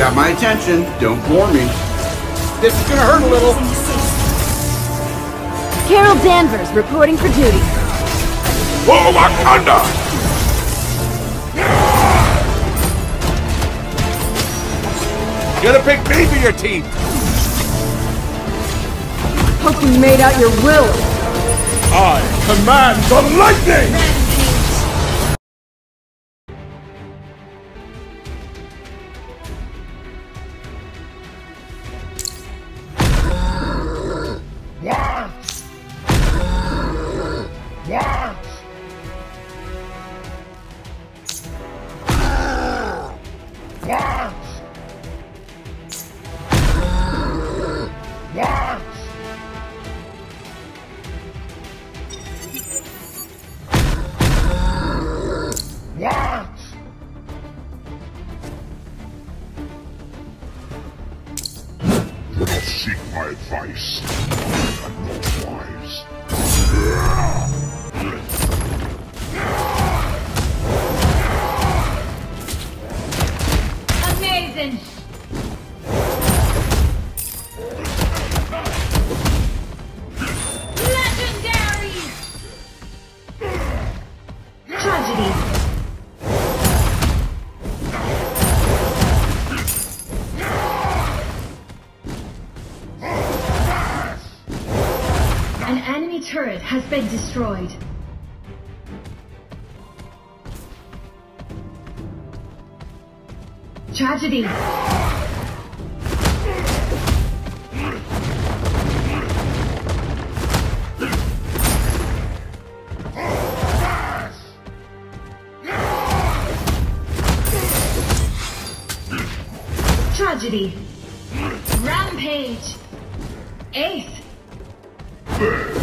got my attention. Don't bore me. This is gonna hurt a little. Carol Danvers reporting for duty. Whoa, Wakanda! You gotta pick me for your team! Hope you made out your will. I command the lightning! Seek my advice. Not wise. Amazing. Legendary. Tragedy. An enemy turret has been destroyed. Tragedy. Tragedy. Rampage. Ace. Burn.